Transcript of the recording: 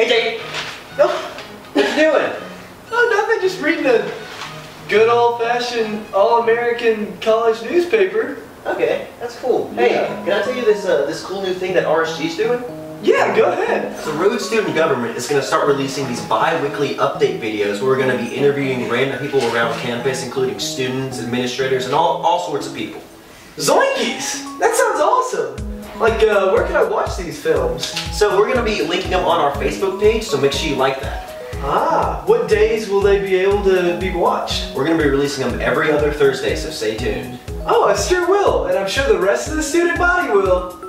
Hey, Jake. Oh, what you doing? Oh, nothing. Just reading a good old-fashioned all-American college newspaper. Okay, that's cool. Hey, Yeah. can I tell you this uh, this cool new thing that RSG's doing? Yeah, go ahead. The Rhodes Student Government is going to start releasing these bi-weekly update videos where we're going to be interviewing random people around campus, including students, administrators, and all, all sorts of people. Zoinkies! That sounds awesome. Like, uh, where can I watch these films? So we're going to be linking them on our Facebook page, so make sure you like that. Ah, what days will they be able to be watched? We're going to be releasing them every other Thursday, so stay tuned. Oh, I sure will, and I'm sure the rest of the student body will.